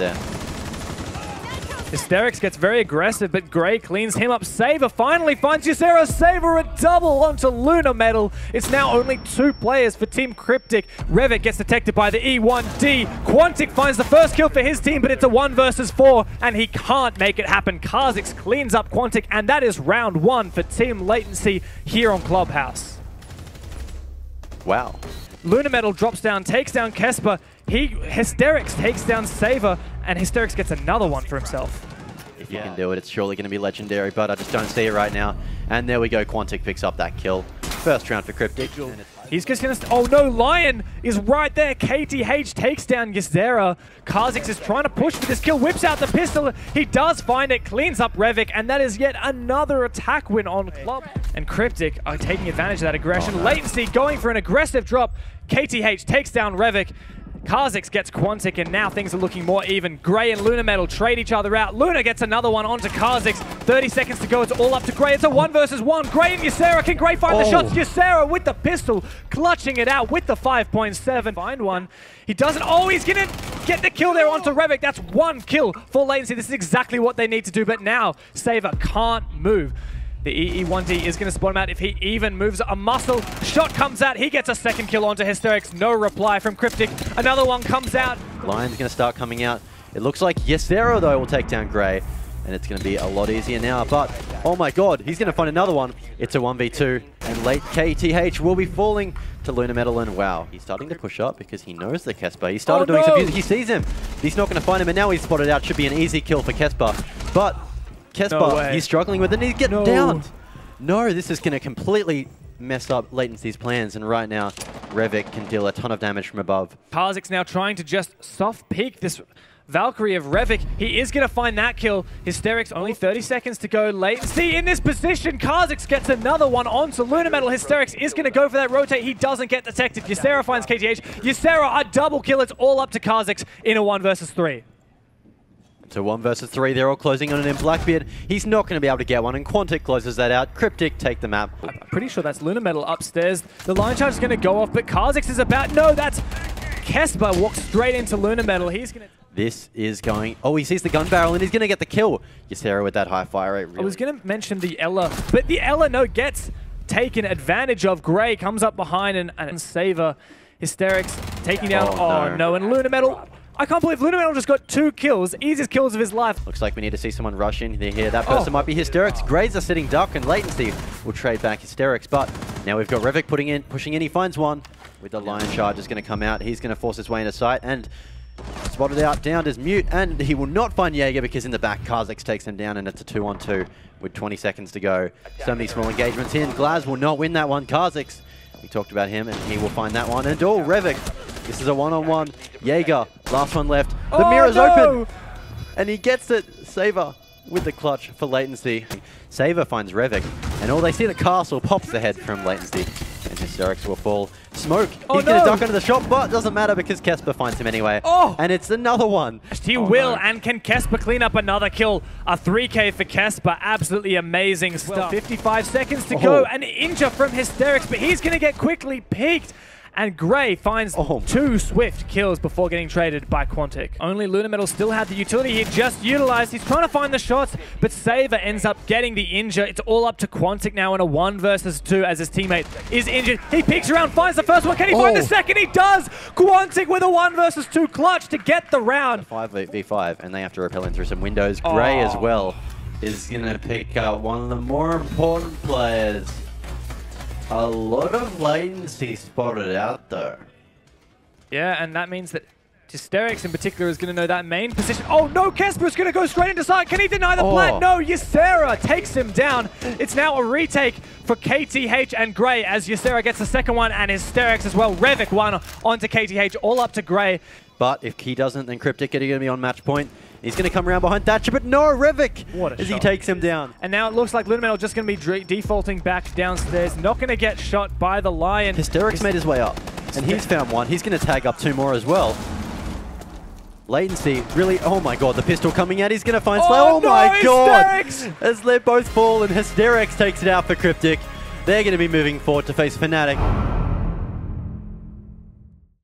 there. Hysterics gets very aggressive, but Gray cleans him up. Saver finally finds Ysera. Saver a double onto Lunar Metal. It's now only two players for Team CryptiK. Revik gets detected by the E1D. Quantic finds the first kill for his team, but it's a one versus four, and he can't make it happen. Kha'Zix cleans up Quantic, and that is round one for Team Latency here on Clubhouse. Wow. Lunar Metal drops down, takes down Kesper. He Hysterics takes down Saver, and Hysterics gets another one for himself. If you can do it, it's surely going to be legendary, but I just don't see it right now. And there we go, Quantic picks up that kill. First round for CryptiK. He's just gonna. oh no, Lion is right there. KTH takes down Ysera. Kha'Zix is trying to push for this kill, whips out the pistol. He does find it, cleans up Revik, and that is yet another attack win on Club. And CryptiK are taking advantage of that aggression. Oh, Latency going for an aggressive drop. KTH takes down Revik. Kha'Zix gets Quantic, and now things are looking more even. Gray and Luna Metal trade each other out. Luna gets another one onto Kha'Zix. 30 seconds to go. It's all up to Gray. It's a one versus one. Gray and Ysera. Can Gray find oh. the shots? Ysera with the pistol, clutching it out with the 5.7. Find one. He doesn't. Oh, he's going to get the kill there onto Revik. That's one kill for Latency. This is exactly what they need to do, but now Saver can't move. The EE1D is going to spot him out if he even moves a muscle. Shot comes out. He gets a second kill onto Hysterics. No reply from CryptiK. Another one comes out. Lion's going to start coming out. It looks like Ysera, though, will take down Gray. And it's going to be a lot easier now. But, oh my god, he's going to find another one. It's a 1v2. And late KTH will be falling to Luna Metal. And wow, he's starting to push up because he knows the Kesper. He started oh, doing no. some music. He sees him. He's not going to find him. And now he's spotted out. Should be an easy kill for Kesper. But Kesper, no he's struggling with it and he's getting no. downed. No, this is going to completely mess up Latency's plans, and right now, Revik can deal a ton of damage from above. Kha'Zix now trying to just soft peek this Valkyrie of Revik. He is going to find that kill. Hysterics, only 30 seconds to go. Latency in this position. Kha'Zix gets another one onto Lunar Metal. Hysterics is going to go for that rotate. He doesn't get detected. Ysera finds KTH. Ysera, a double kill. It's all up to Kha'Zix in a one versus three. So one versus three, they're all closing on it in Blackbeard. He's not going to be able to get one, and Quantic closes that out. CryptiK take the map. I'm pretty sure that's Lunar Metal upstairs. The line charge is going to go off, but Kha'Zix is about... No, that's... Kesper walks straight into Lunar Metal. He's going to... This is going... Oh, he sees the gun barrel, and he's going to get the kill. Ysera with that high fire rate. Really. I was going to mention the Ella, but the Ella, no, gets taken advantage of. Gray comes up behind and, and Saver. Hysterics taking down... Oh, oh no. no. And Lunar Metal I can't believe Lunametal just got two kills, easiest kills of his life. Looks like we need to see someone rush in here. That oh. person oh. might be Hysterics. Grays are sitting duck and Latency will trade back Hysterics. But now we've got Revik putting in, pushing in. He finds one with the Lion Charge is going to come out. He's going to force his way into sight and spotted out, downed his mute, and he will not find Jaeger because in the back, Kha'Zix takes him down and it's a two on two with 20 seconds to go. So many small engagements in. Glaz will not win that one. Kha'Zix, we talked about him and he will find that one. And oh, Revik this is a one-on-one. -on -one. Jaeger, last one left. Oh, the oh, mirror's no! open. And he gets it. Saver with the clutch for latency. Saver finds Revik. And all they see the castle pops the head from latency. And Hysterics will fall. Smoke. Oh, He's no. going to duck under the shot, but doesn't matter because Kesper finds him anyway. Oh! And it's another one. He oh, will, no. and can Kesper clean up another kill? A 3k for Kesper. Absolutely amazing stuff. Well, 55 seconds to oh. go. An injure from Hysterics, but he's going to get quickly peaked and Gray finds oh. two Swift kills before getting traded by Quantic. Only Lunar Metal still had the utility he just utilized. He's trying to find the shots, but Saver ends up getting the injure. It's all up to Quantic now in a one versus two as his teammate is injured. He peeks around, finds the first one. Can he oh. find the oh. second? He does! Quantic with a one versus two clutch to get the round. 5v5, and they have to repel in through some windows. Gray oh. as well is going to pick up one of the more important players a lot of latency spotted out there. Yeah, and that means that Hysterics in particular is going to know that main position. Oh no, Kesper's going to go straight into side. Can he deny the oh. plant? No, Ysera takes him down. It's now a retake for KTH and Gray as Ysera gets the second one and Hysterics as well. Revik one onto KTH, all up to Gray. But if he doesn't, then CryptiK are going to be on match point. He's going to come around behind Thatcher, but no, Revik as shot. he takes him down. And now it looks like Lunametal just going to be defaulting back downstairs. Not going to get shot by the Lion. Hysterics made his way up, and he's found one. He's going to tag up two more as well. Latency, really, oh my god, the pistol coming out, he's going to find Slay. Oh, oh no, my god! As they both fall and Hysterics takes it out for CryptiK. They're going to be moving forward to face Fnatic.